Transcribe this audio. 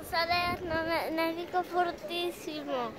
González Narico fortísimo.